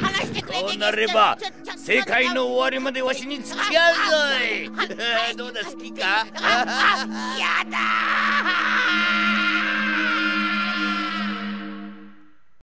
話してこうなれば世界の終わりまでわしに付き合うぞいどうだ好きかああやだー